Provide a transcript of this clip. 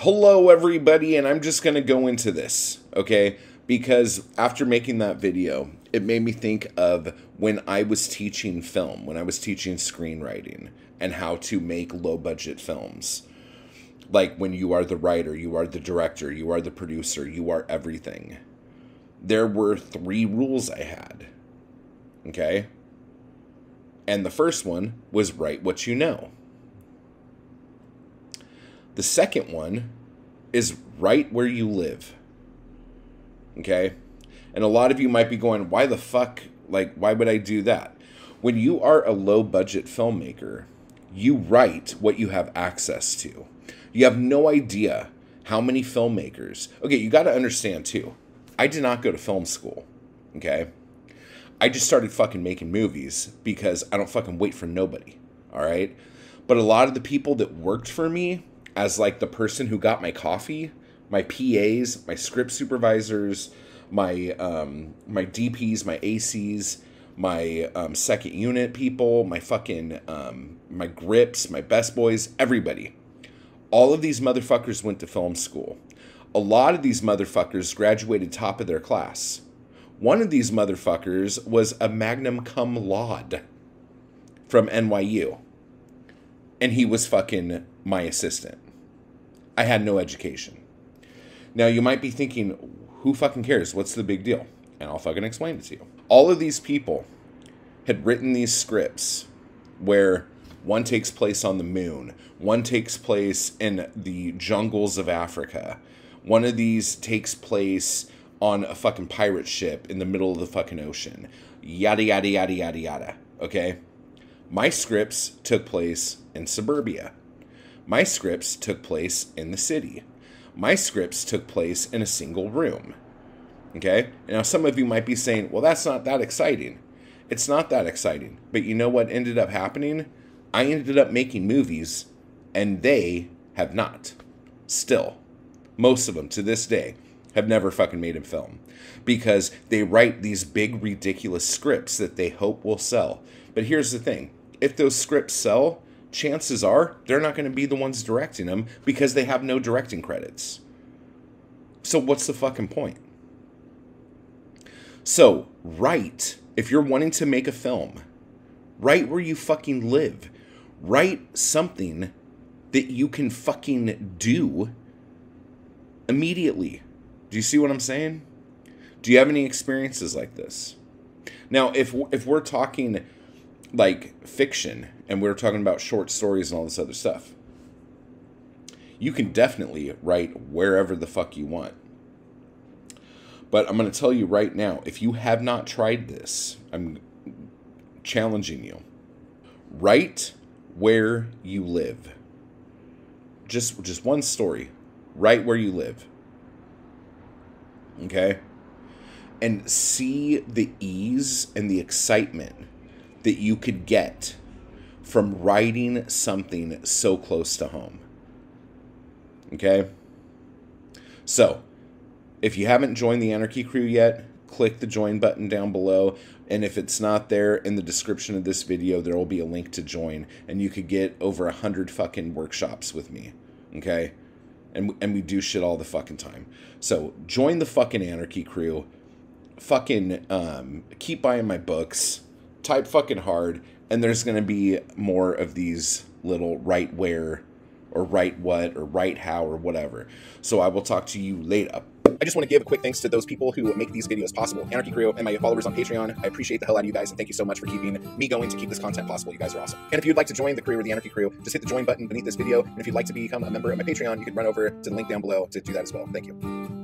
hello everybody, and I'm just gonna go into this, okay? Because after making that video, it made me think of when I was teaching film, when I was teaching screenwriting, and how to make low budget films. Like when you are the writer, you are the director, you are the producer, you are everything. There were three rules I had, okay? And the first one was write what you know. The second one is write where you live. Okay? And a lot of you might be going, why the fuck? Like, why would I do that? When you are a low budget filmmaker, you write what you have access to. You have no idea how many filmmakers. Okay, you got to understand too. I did not go to film school. Okay? I just started fucking making movies because I don't fucking wait for nobody. All right? But a lot of the people that worked for me as like the person who got my coffee, my PAs, my script supervisors, my um, my DPs, my ACs, my um, second unit people, my fucking um, my grips, my best boys, everybody. All of these motherfuckers went to film school. A lot of these motherfuckers graduated top of their class. One of these motherfuckers was a magnum cum laude from NYU. And he was fucking my assistant. I had no education. Now you might be thinking, who fucking cares? What's the big deal? And I'll fucking explain it to you. All of these people had written these scripts where one takes place on the moon, one takes place in the jungles of Africa, one of these takes place on a fucking pirate ship in the middle of the fucking ocean. Yada, yada, yada, yada, yada. Okay? My scripts took place in suburbia. My scripts took place in the city. My scripts took place in a single room. Okay? Now, some of you might be saying, well, that's not that exciting. It's not that exciting. But you know what ended up happening? I ended up making movies, and they have not. Still. Most of them to this day have never fucking made a film because they write these big, ridiculous scripts that they hope will sell. But here's the thing if those scripts sell, chances are they're not going to be the ones directing them because they have no directing credits. So, what's the fucking point? So, write, if you're wanting to make a film, write where you fucking live. Write something that you can fucking do immediately. Do you see what I'm saying? Do you have any experiences like this? Now, if if we're talking like fiction and we're talking about short stories and all this other stuff, you can definitely write wherever the fuck you want. But I'm going to tell you right now, if you have not tried this, I'm challenging you. Write where you live. Just just one story. Write where you live okay? And see the ease and the excitement that you could get from writing something so close to home. Okay? So, if you haven't joined the Anarchy Crew yet, click the join button down below. And if it's not there in the description of this video, there will be a link to join. And you could get over a hundred fucking workshops with me. Okay? and and we do shit all the fucking time. So join the fucking anarchy crew. Fucking um, keep buying my books. Type fucking hard, and there's gonna be more of these little write where, or write what, or write how, or whatever. So I will talk to you later. I just want to give a quick thanks to those people who make these videos possible. Anarchy Crew and my followers on Patreon. I appreciate the hell out of you guys, and thank you so much for keeping me going to keep this content possible. You guys are awesome. And if you'd like to join the crew or the Anarchy Crew, just hit the join button beneath this video. And if you'd like to become a member of my Patreon, you can run over to the link down below to do that as well. Thank you.